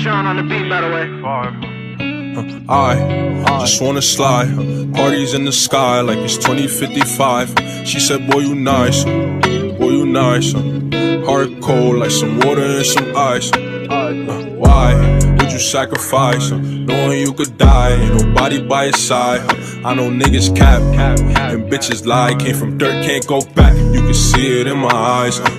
Sean on the beat, by the way. I just wanna slide. Parties in the sky like it's 2055. She said, Boy, you nice. Boy, you nice. Heart cold like some water and some ice. Uh, Why would you sacrifice? Knowing you could die, ain't nobody by your side. I know niggas cap, and bitches lie. Came from dirt, can't go back. You can see it in my eyes. Uh,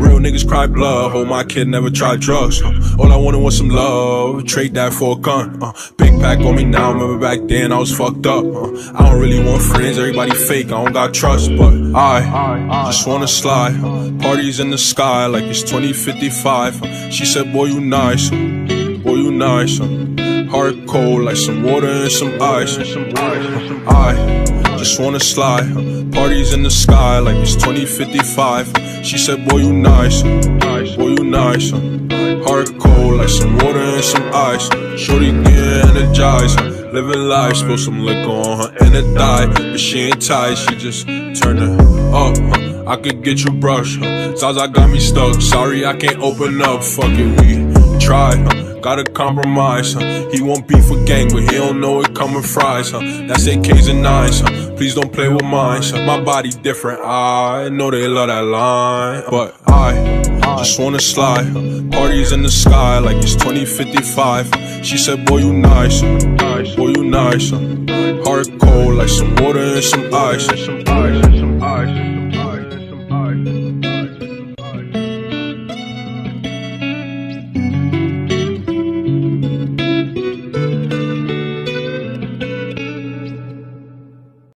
Real niggas cry blood. Hope my kid never tried drugs. All I wanted was some love. Trade that for a gun. Uh, Big pack on me now. Remember back then I was fucked up. Uh, I don't really want friends. Everybody fake. I don't got trust. But I just wanna slide. Parties in the sky like it's 2055. Uh, She said, Boy, you nice. Nice. Uh, Heart cold like some water and some ice. I just wanna slide. Parties in the sky like it's 2055. She said, Boy, you nice. Boy, you nice. Heart cold like some water and some ice. Shorty get energized. Living life, spill some liquor on her and it died. But she ain't tight, she just turned it up. I could get you brush. Zaza got me stuck. Sorry, I can't open up. Fuck it, we try. Gotta compromise, huh? He won't beef for gang, but he don't know it coming fries, huh? That's AKs and nines, huh? Please don't play with mine, huh? My body different, I know they love that line, but I just wanna slide. huh? Parties in the sky like it's 2055. She said, Boy, you nice, huh? boy, you nice. Heart cold like some water and some ice.